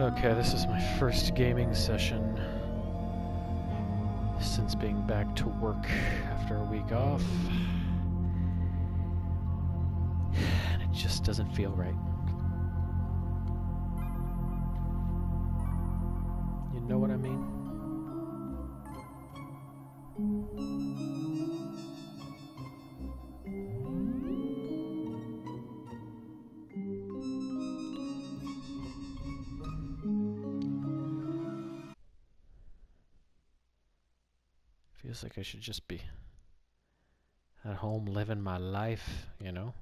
Okay, this is my first gaming session since being back to work after a week off. And it just doesn't feel right. You know what I mean? I should just be at home living my life, you know?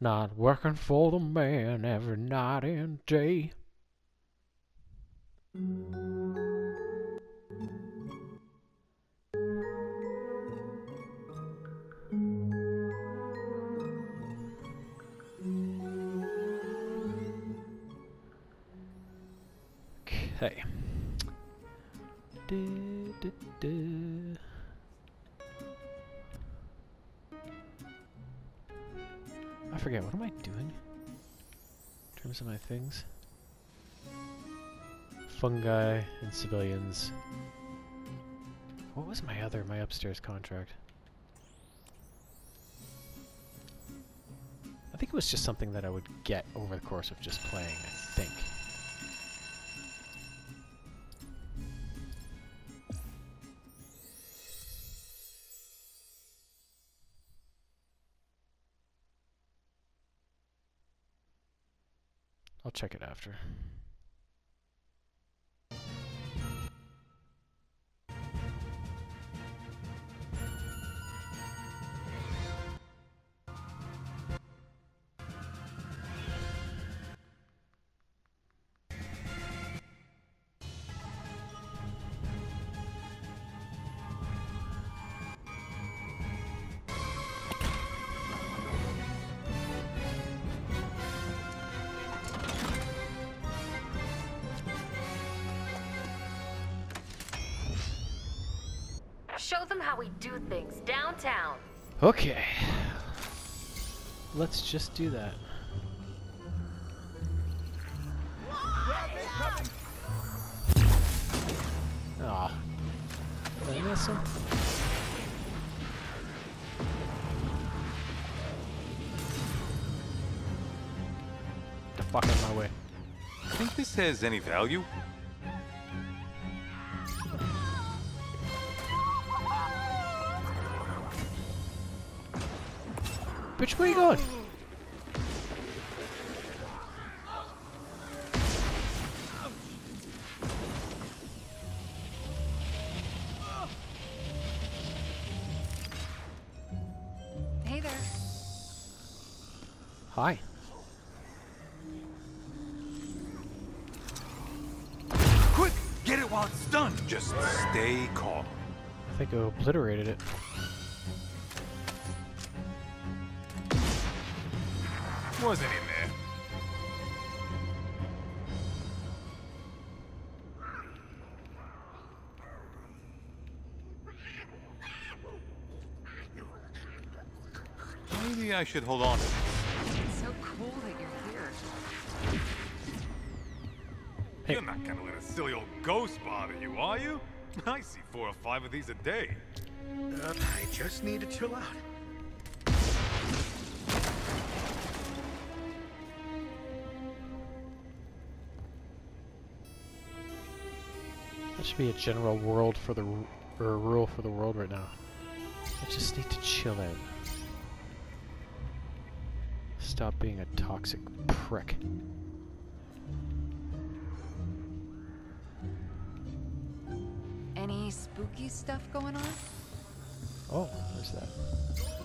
Not working for the man every night and day. Okay. Du- du- du. Forget, what am I doing? In terms of my things? Fungi and civilians. What was my other, my upstairs contract? I think it was just something that I would get over the course of just playing, I think. Check it after. Downtown. Okay. Let's just do that. Aw. Did I miss him? The fuck out of my way. Think this has any value? Bitch, where? Hey there. Hi. Quick! Get it while it's done! Just stay calm. I think I obliterated it. Maybe I should hold on to this. It's so cool that you're here. Hey. You're not gonna let a silly old ghost bother you, are you? I see four or five of these a day. Uh, I just need to chill out. That should be a general world for the r- or a rule for the world right now. I just need to chill out. Stop being a toxic prick. Any spooky stuff going on? Oh, there's that.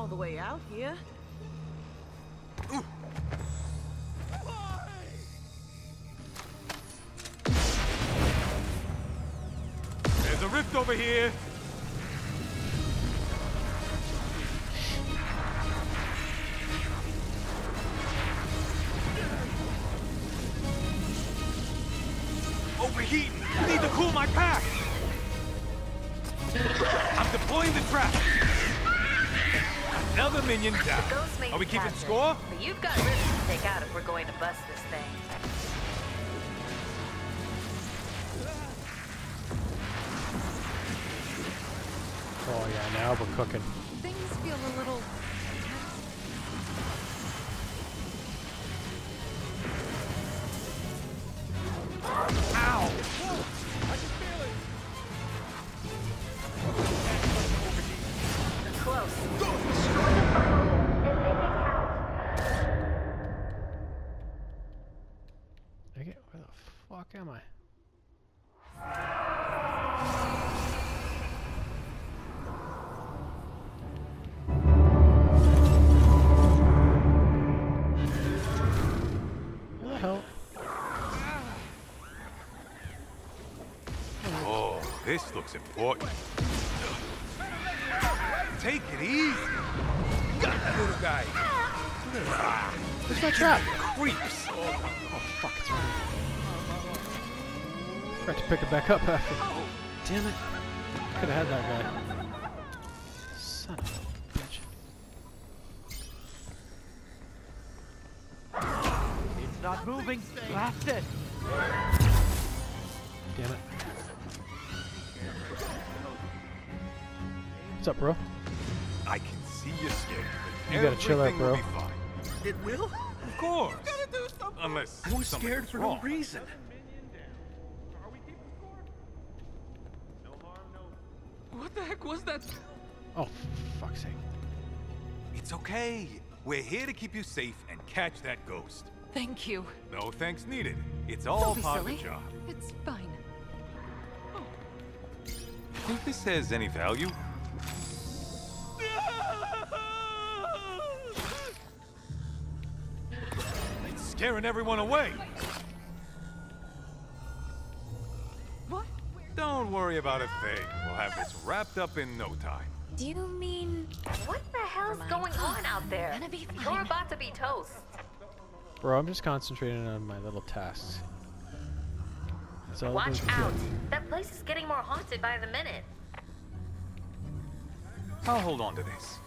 All the way out here. ghost over here! Overheating! Need to cool my pack! I'm deploying the trap! Another minion down. The ghost may Are we keeping captured, score? But you've got rifts to take out if we're going to bust this thing. Oh yeah, now we're cooking. Things feel a little. Important. Take it easy. Got that little guy. Where's my trap? Creeps. Oh fuck, it's right here. Forgot to pick it back up after. Damn it. Could have had that guy. Son of a bitch. It's not moving. Blast it. Damn it. What's up, bro? I can see you're scared. You gotta chill out, everything will bro. It will? Of course. Unless I was scared for wrong. no reason. What the heck was that? Oh, fuck's sake. It's okay. We're here to keep you safe and catch that ghost. Thank you. No thanks needed. It's all Don't be part silly. of the job. It's fine. Think this has any value? Scaring everyone away. What? Don't worry about a thing. We'll have this wrapped up in no time. Do you mean... What the hell's going on out there? Gonna be You're about to be toast. Bro, I'm just concentrating on my little tasks. That's all Watch there is to out. That place is getting more haunted by the minute. I'll hold on to this.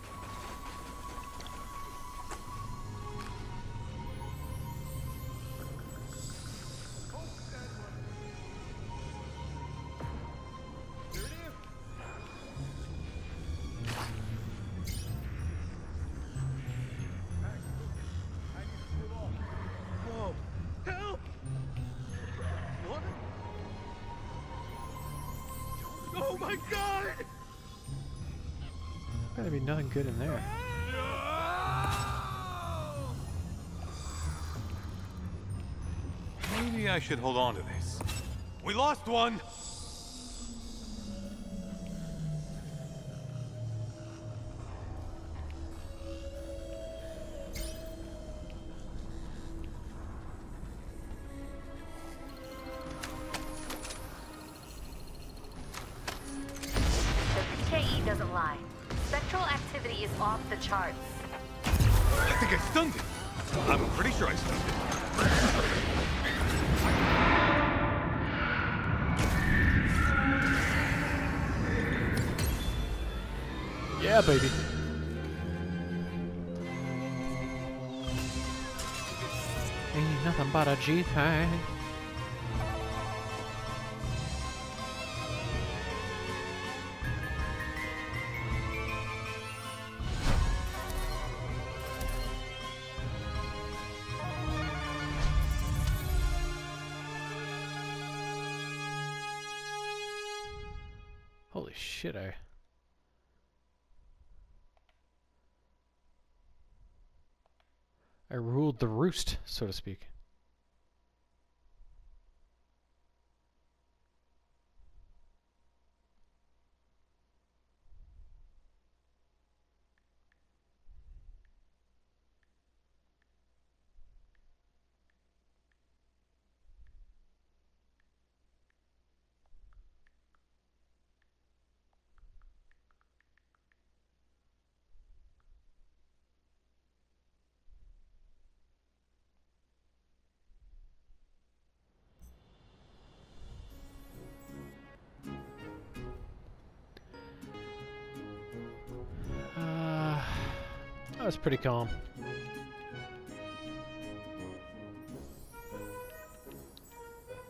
Good in there. Maybe I should hold on to this. We lost one! The PKE doesn't lie. Spectral activity is off the charts. I think I stunned it. I'm pretty sure I stunned it. Yeah, baby. Ain't nothing but a G-thing. Holy so to speak. Pretty calm.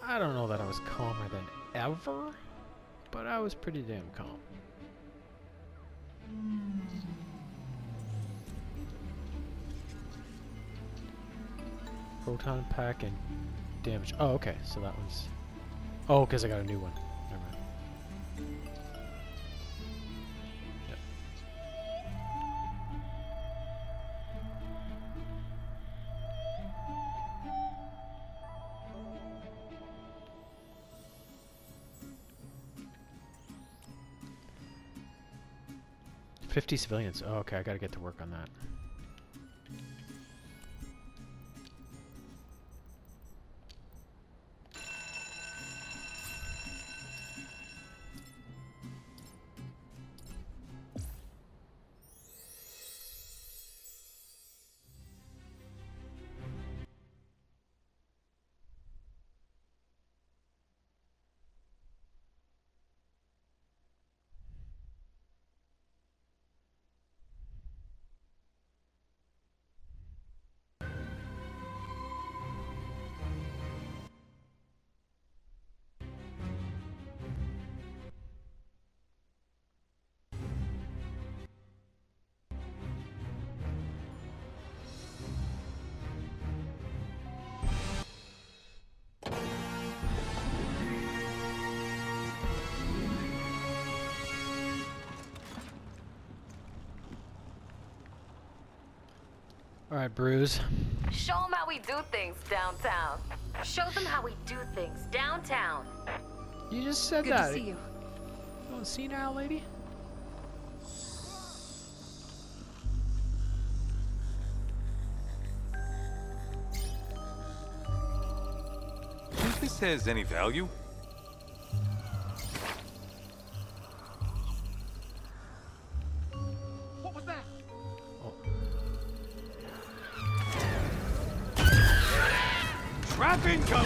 I don't know that I was calmer than ever, but I was pretty damn calm. Proton pack and damage. Oh, okay. So that one's... Oh, because I got a new one. 50 civilians. Oh, okay, I gotta get to work on that. Bruise. Show them how we do things downtown. Show them how we do things downtown. You just said Good that. to see you. You want to see now, lady? Think this has any value? Incoming!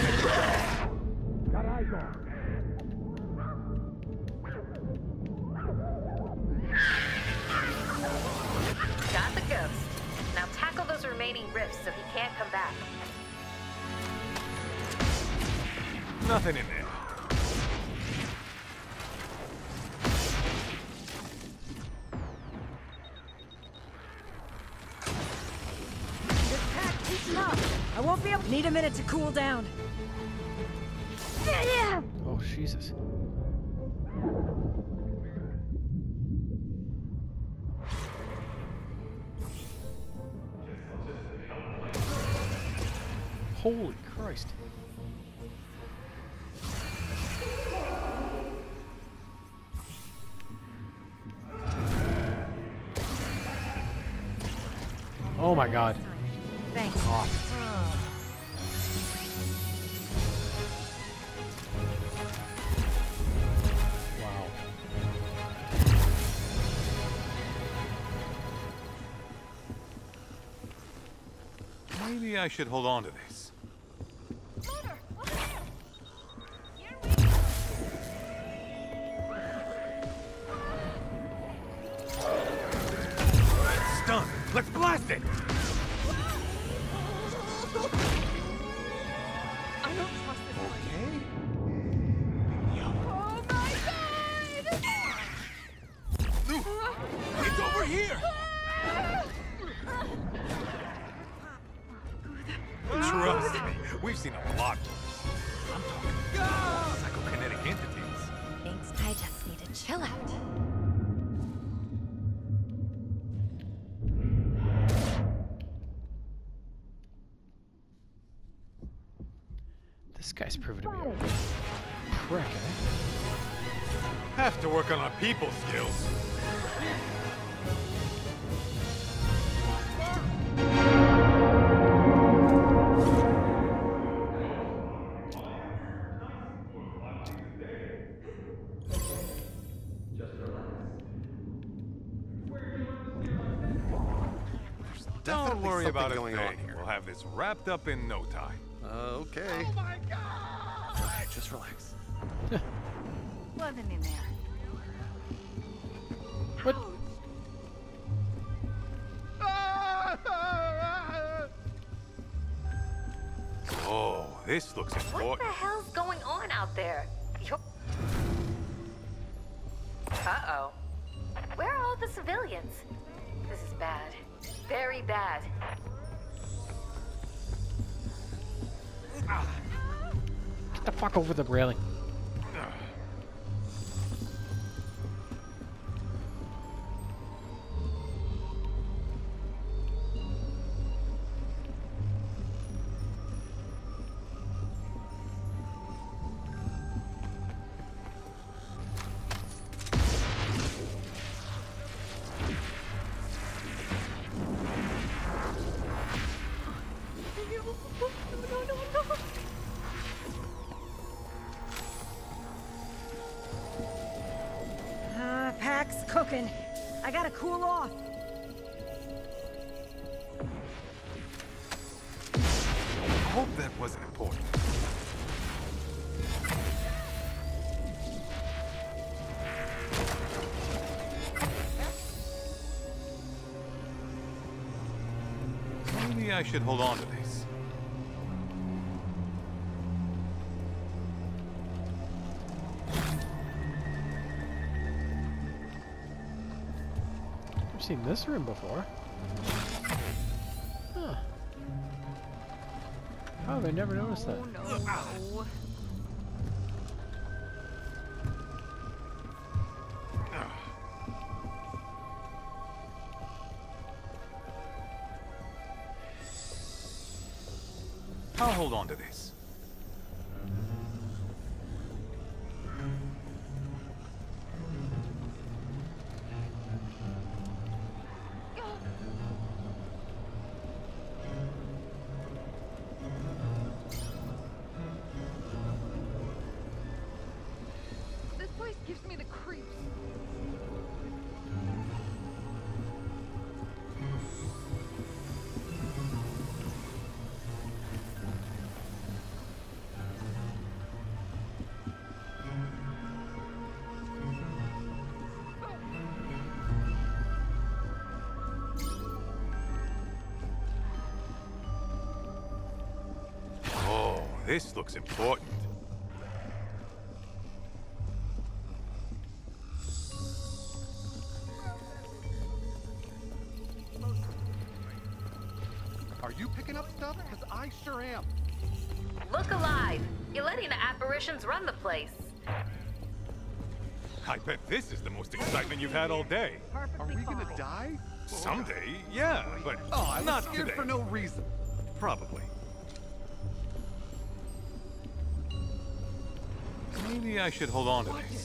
Cool down. Oh, Jesus. Holy Christ. Oh my god. I should hold on to this. It's stunned. Let's blast it! I don't trust this. Okay. We've seen a lot worse. I'm talking psychokinetic entities. Thanks, I just need to chill out. This guy's proven to be a prick, eh? Have to work on our people skills. about going a thing. On here. We'll have this wrapped up in no time. Uh, okay. Oh my god! Okay, just relax. Wasn't in there. What? Oh, this looks important. What the hell's going on out there? Uh-oh. Where are all the civilians? This is bad. Very bad. Get the fuck over the railing. Cooking. I gotta cool off. I hope that wasn't important. Maybe I should hold on to seen this room before. Huh. Oh, Have I never noticed that? Oh no. This looks important. Are you picking up stuff? Because I sure am. Look alive. You're letting the apparitions run the place. I bet this is the most excitement you've had all day. Are Perfectly we gonna die? Someday, yeah, but Oh, I was not scared today. for no reason. Maybe I should hold on to this.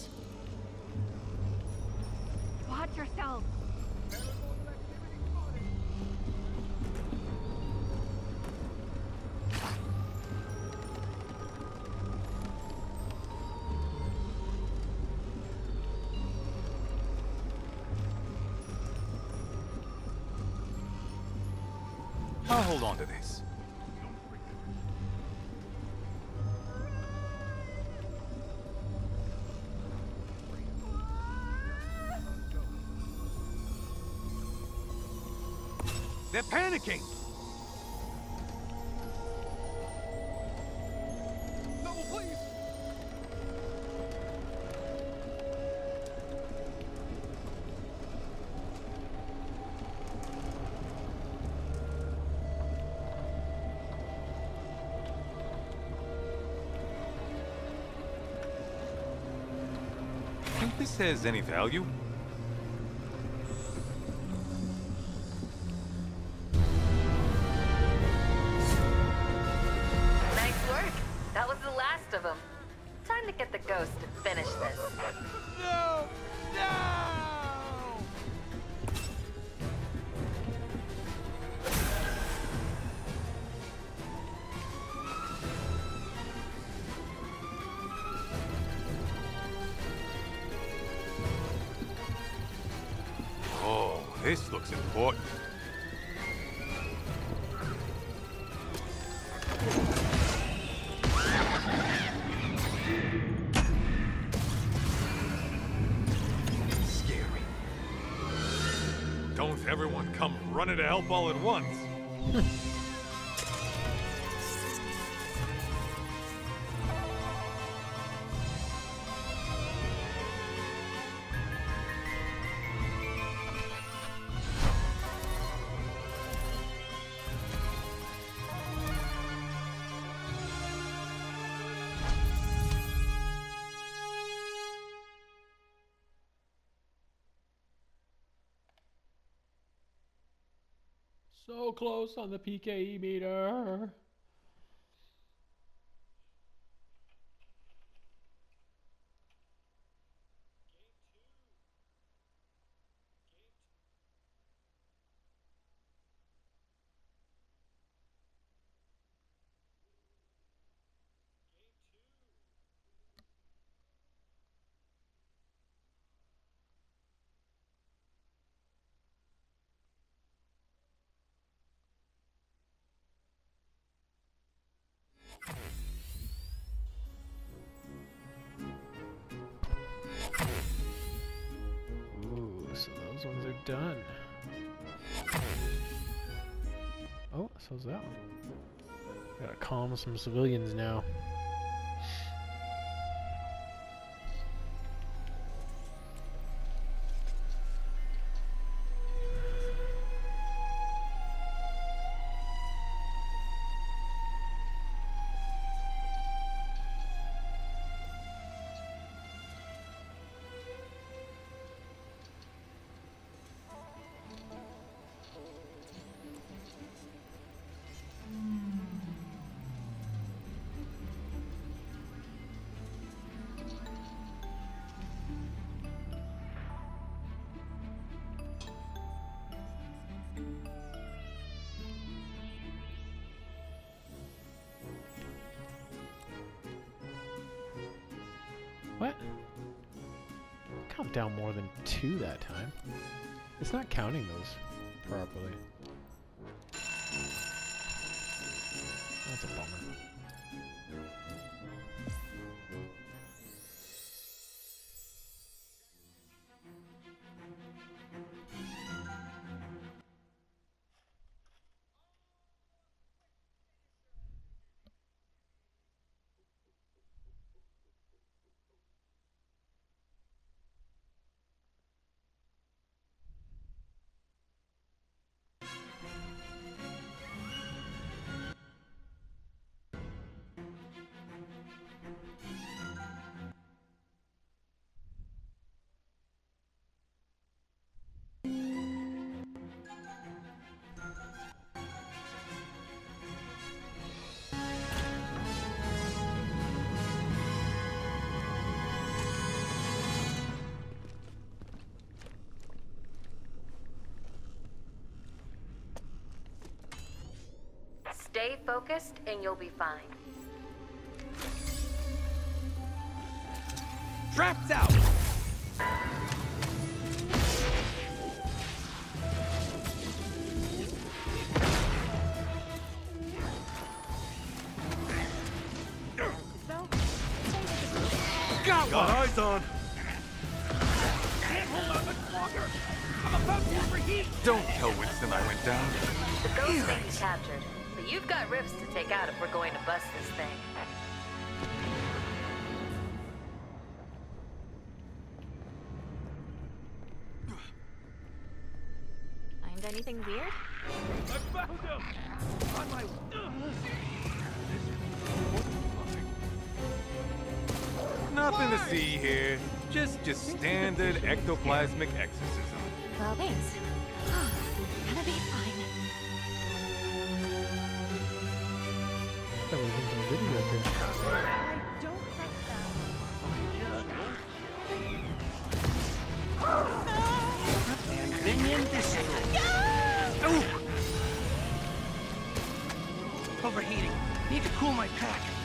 This has any value? Running to help all at once. Close on the PKE meter. Done. Oh, so's that one. Gotta calm some civilians now. Down more than two that time. It's not counting those properly. Stay focused and you'll be fine. Traps out! Got Got eyes on. Can't hold on much longer! I'm about to overheat! Don't tell Winston I went down. The ghost may be captured, but you've got rifts to take out if we're going to bust this thing. Find anything weird? I found him! On my... Nothing to see here. Just just standard ectoplasmic exorcism. Well, thanks. That was in video. I don't like that. Minion destroyed. Overheating. Need to cool my pack.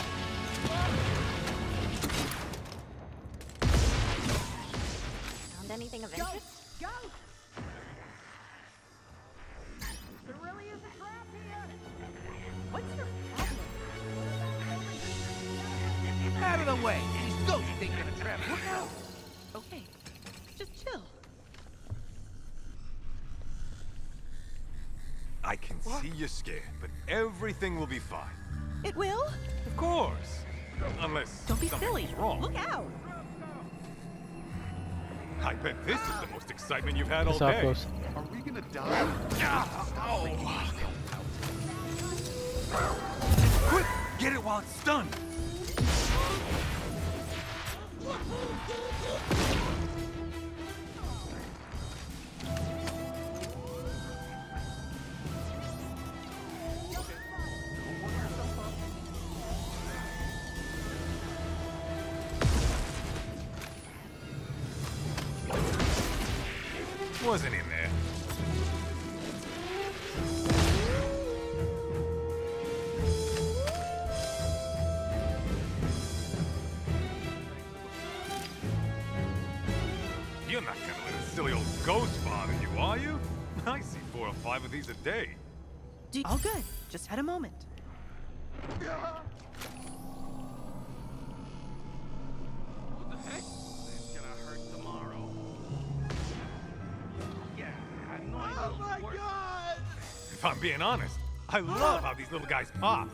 I see you're scared, but everything will be fine. It will? Of course. Unless Don't be silly. wrong. Look out! I bet this is the most excitement you've had all day. close. Are we gonna die? Quick, get it while it's stunned. Just had a moment. Oh if I'm being honest, I love how these little guys pop.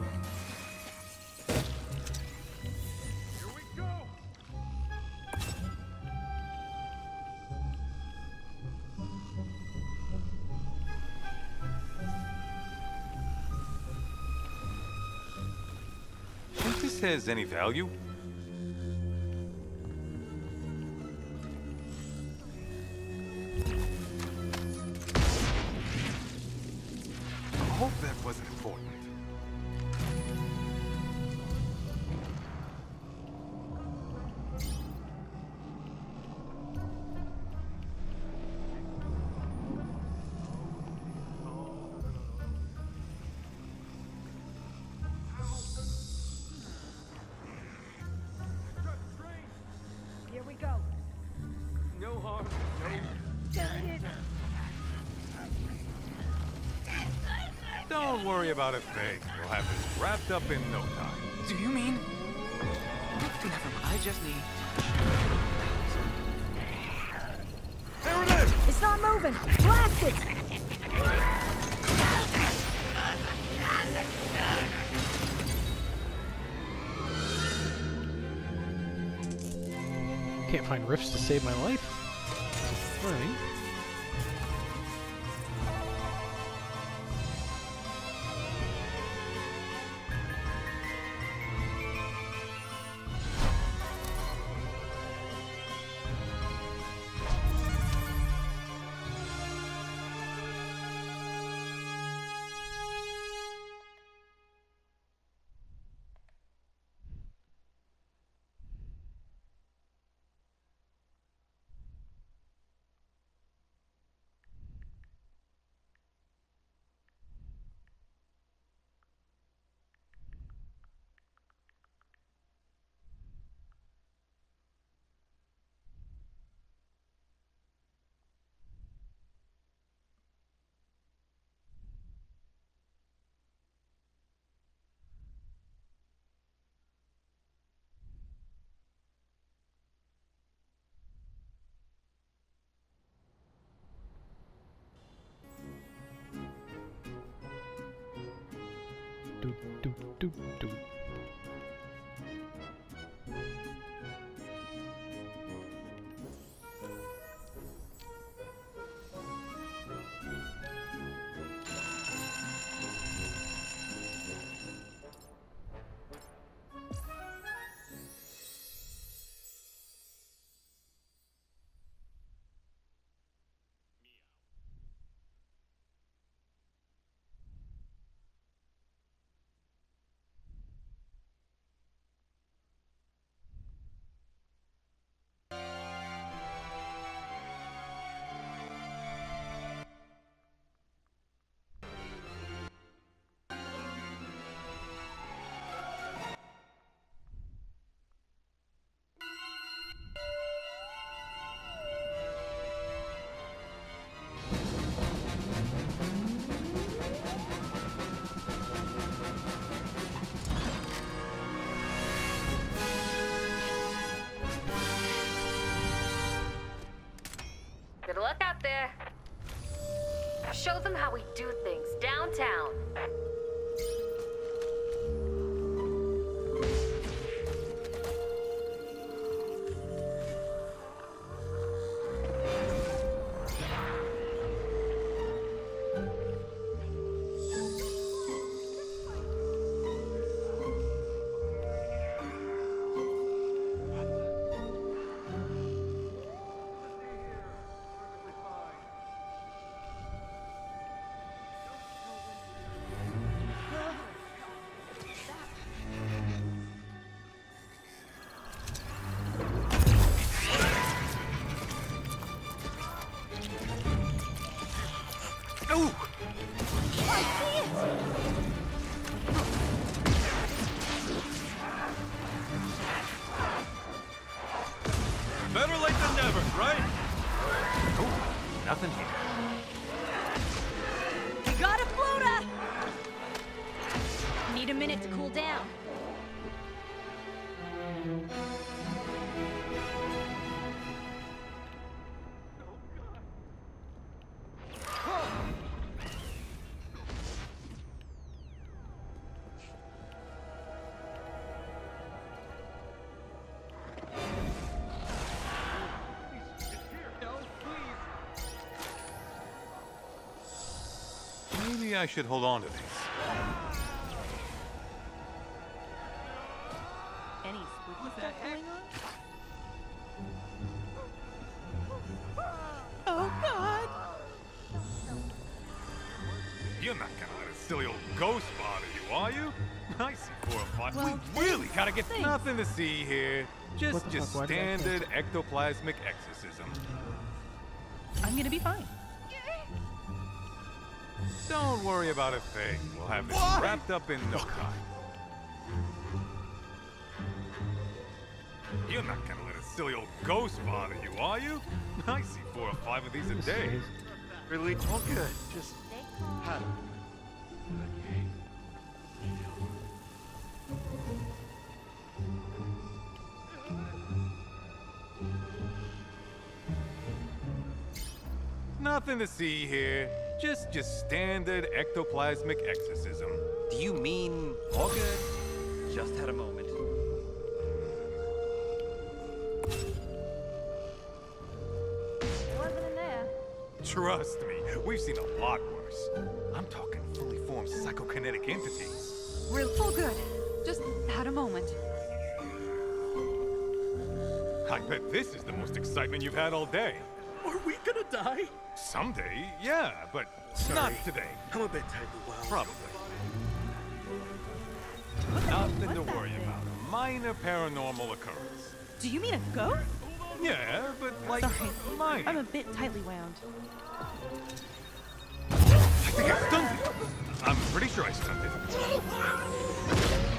Has any value? Don't worry about a thing. We'll have this wrapped up in no time. Do you mean? Never mind. I just need. There it is! It's not moving. Blast it! Can't find rifts to save my life. You doop, doop, Show them how we do things downtown. Maybe I should hold on to these. Any spooky stuff going on? Oh God! You're not gonna let a silly old ghost bother you, are you? I see four or five. Well, we really gotta get thanks. nothing to see here. Just, just fuck, why did I standard ectoplasmic exorcism. I'm gonna be fine. Don't worry about a thing. We'll have this wrapped up in no time. You're not gonna let a silly old ghost bother you, are you? I see four or five of these a day. Really? All good. Just had Nothing to see here. Just, just standard ectoplasmic exorcism. Do you mean all good? Just had a moment. Wasn't in there. Trust me, we've seen a lot worse. I'm talking fully formed psychokinetic entities. Real all good. Just had a moment. I bet this is the most excitement you've had all day. Are we gonna die? Someday, yeah, but Sorry. not today. I'm a bit tightly wound. Probably. Nothing to worry about. A minor paranormal occurrence. Do you mean a ghost? Yeah, but like Sorry. minor. I'm a bit tightly wound. I think I stunned it. I'm pretty sure I stunned it.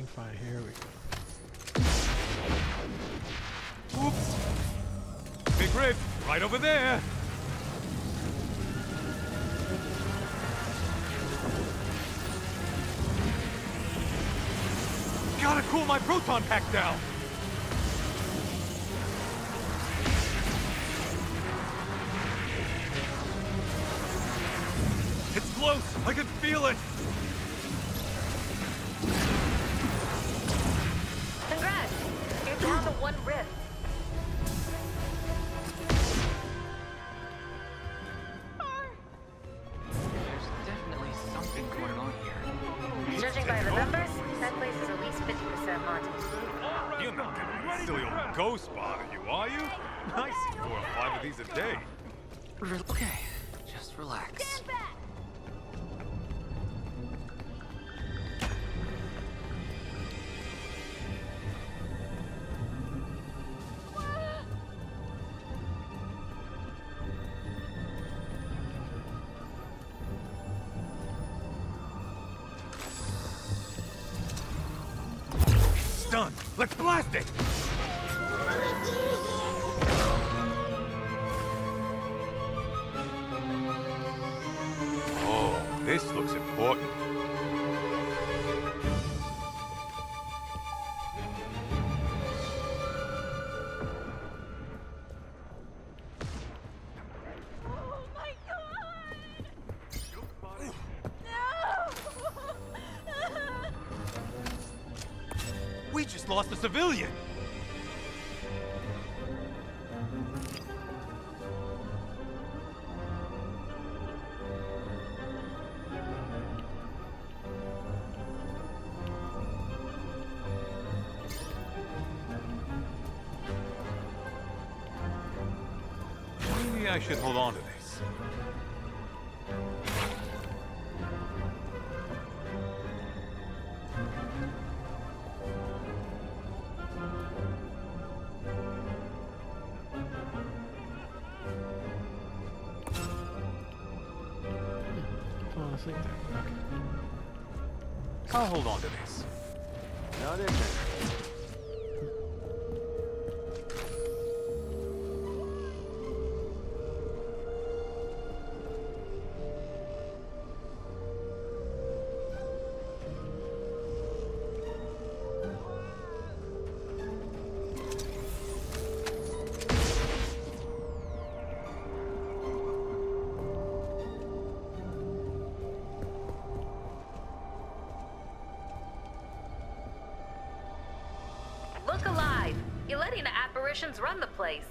Find here we go. Oops. Big rift, right over there. Gotta cool my proton pack down. Stunned. Let's blast it. million! Maybe I should hold on to apparitions run the place.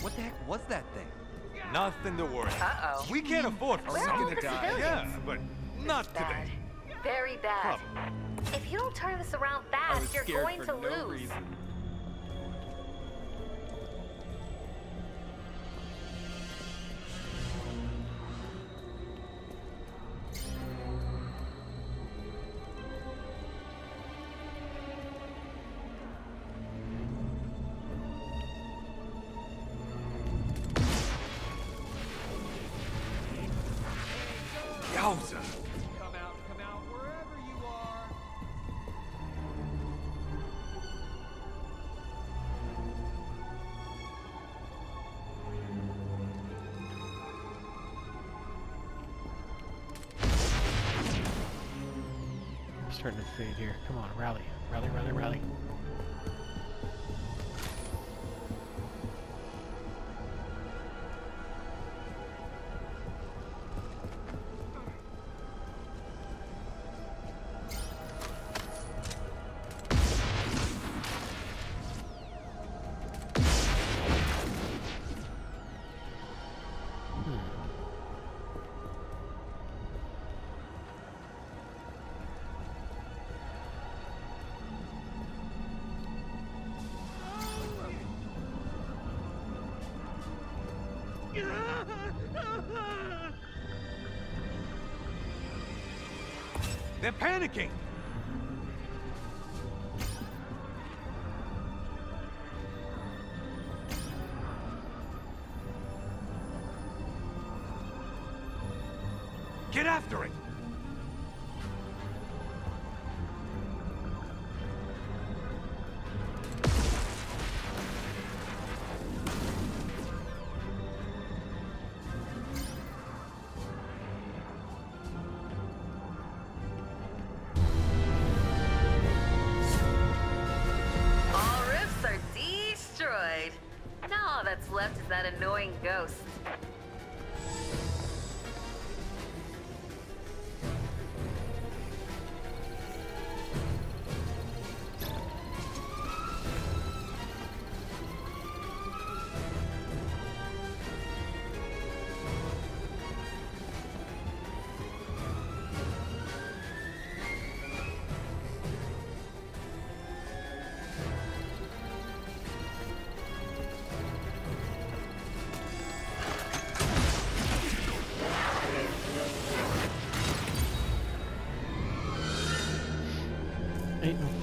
What the heck was that thing? Nothing to worry. Uh-oh. We can't afford for Where are all the to die. civilians? Yeah, but not Bad. today. Very bad. If you don't turn this around fast, you're going for to no lose. reason. Fade here. Come on, rally. Rally, rally, rally. They're panicking.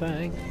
Thing.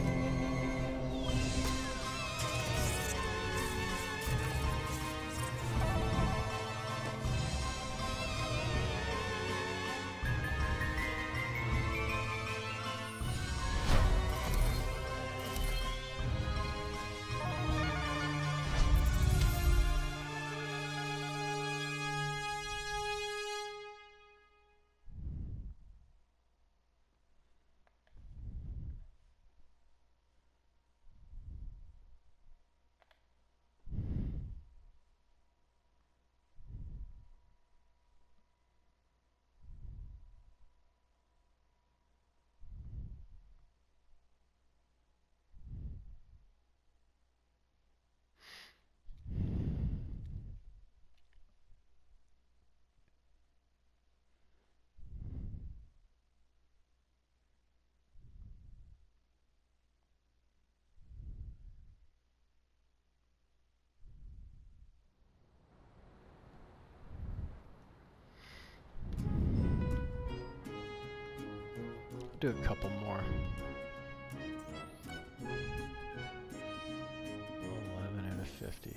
Do a couple more. Eleven out of fifty.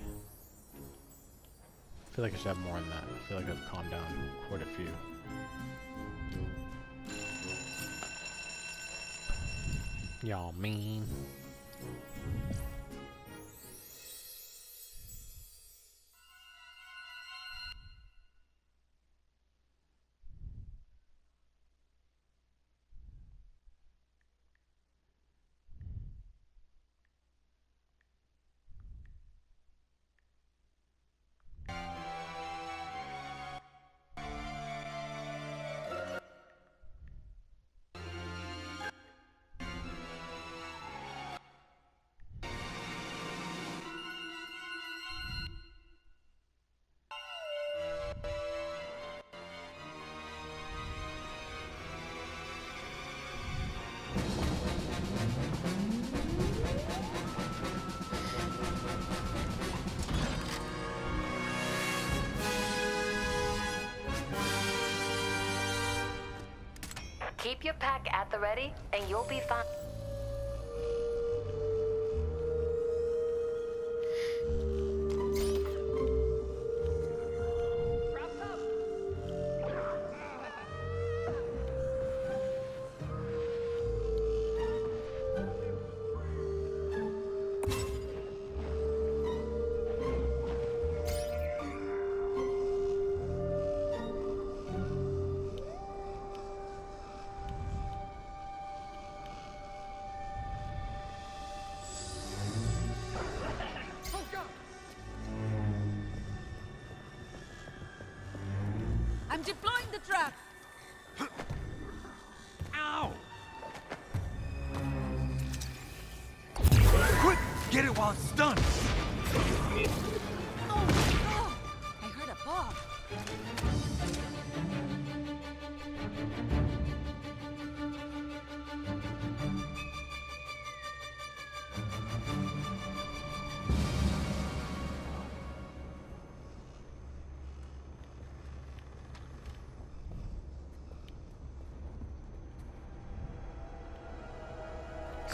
I feel like I should have more than that. I feel like I've calmed down quite a few. Y'all mean. Your pack at the ready, and you'll be fine.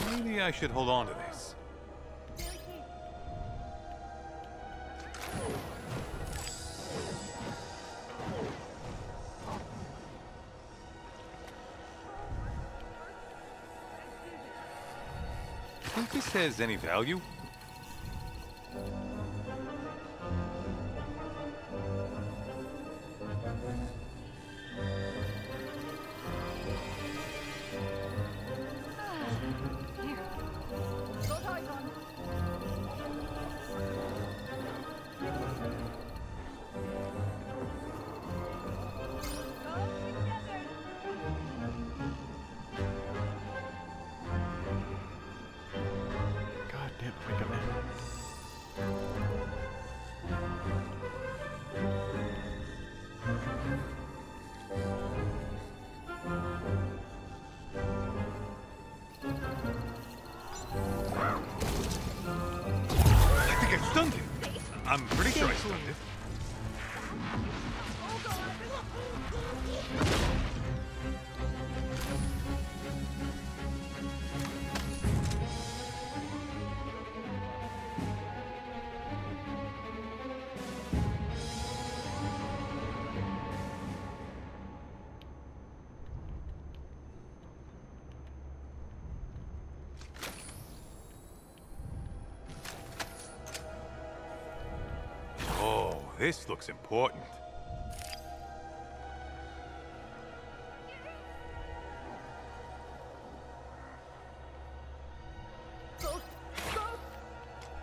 Maybe I should hold on to this. Think this has any value? This looks important.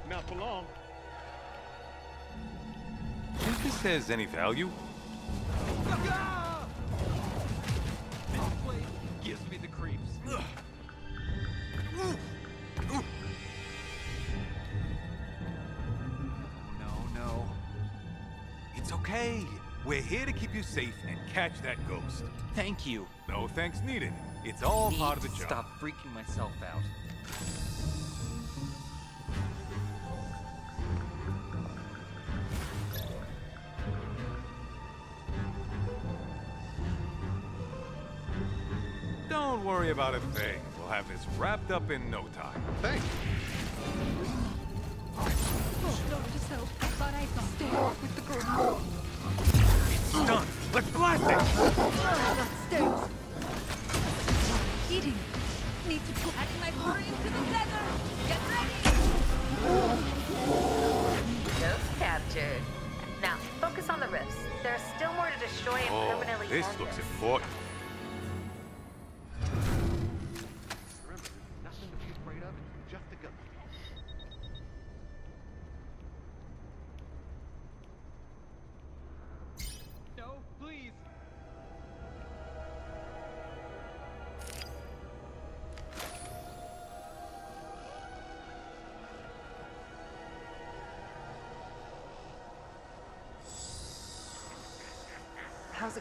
Not for long. Think this has any value? Safe and catch that ghost. Thank you. No thanks needed. It's all part of the job. Stop freaking myself out. Don't Don't worry about a thing. We'll have this wrapped up in no time. Thanks. Oh, Lord, just help. I thought I saw. Stay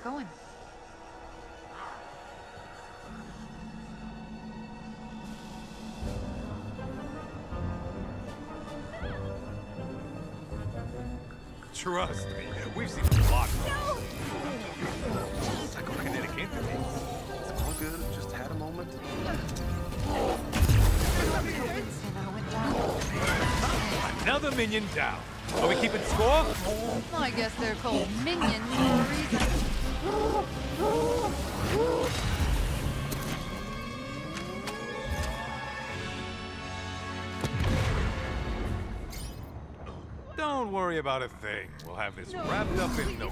going? Trust me, we've seen a lot. No! Psychokinetic entities. It's all good. Just had a moment. And I went down. Another minion down. Are we keeping score? I guess they're called minions for a reason. Don't worry about a thing. We'll have this wrapped up in no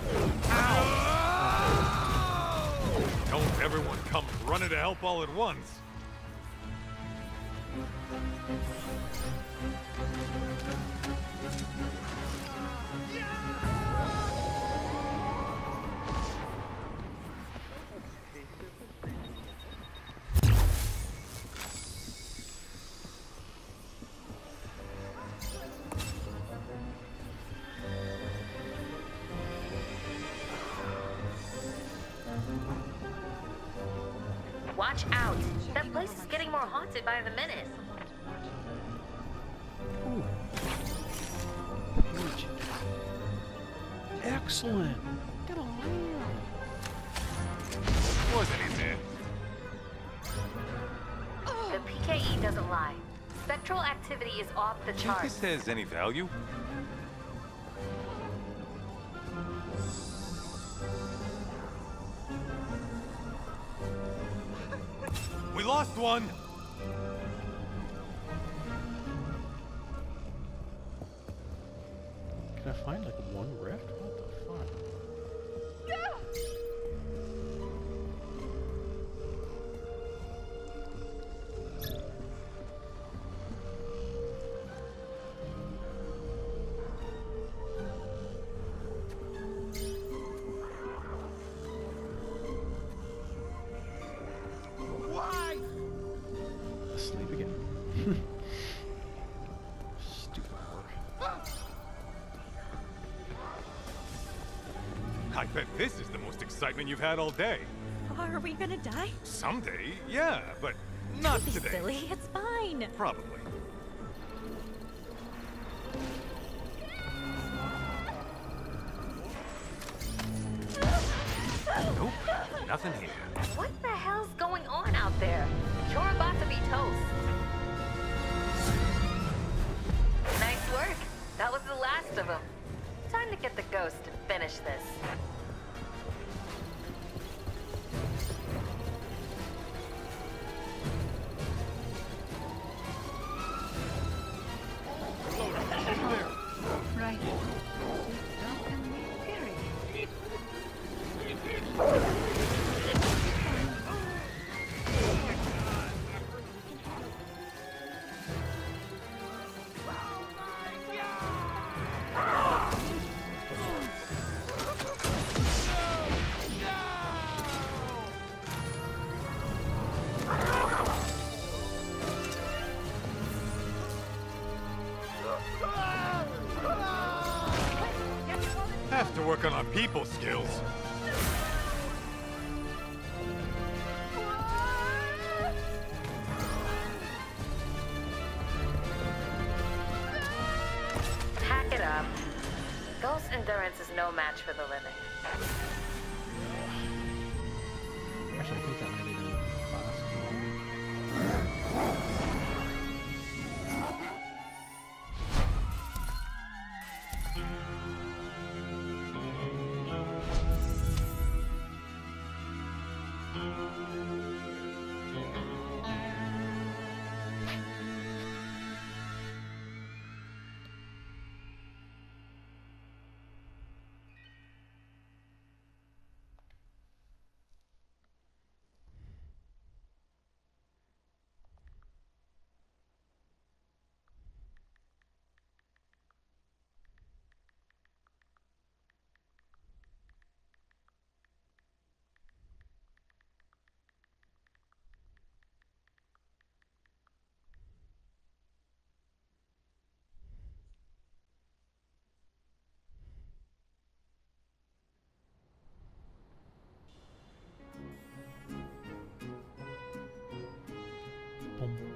Don't everyone come running to help all at once. Watch by the minute. Huge. Excellent. Get on Wasn't he there? Oh. The PKE doesn't lie. Spectral activity is off the Think charts. this has any value? We lost one! Can I find like one rift? Excitement you've had all day. Are we gonna die? Someday, yeah, but not Be today. silly. It's fine. Probably. We have to work on our people skills.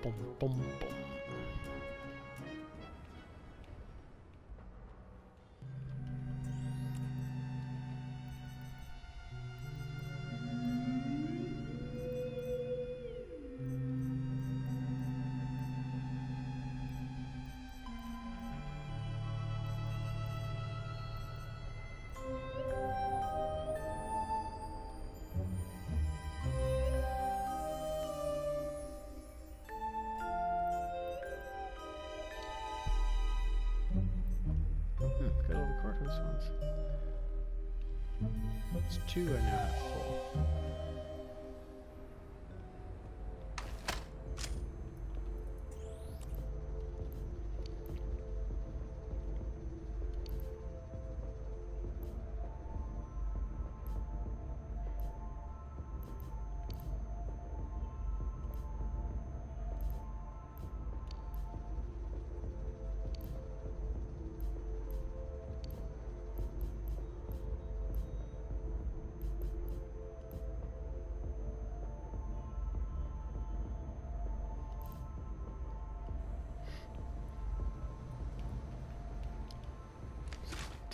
Boom, boom, boom, the ones. It's two I now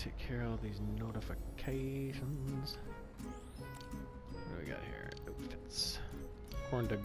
Take care of all these notifications. What do we got here? Outfits. Corn dog.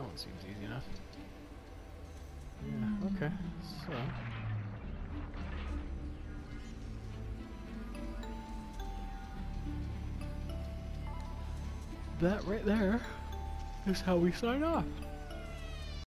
That one seems easy enough. Yeah, okay. So. That right there is how we sign off.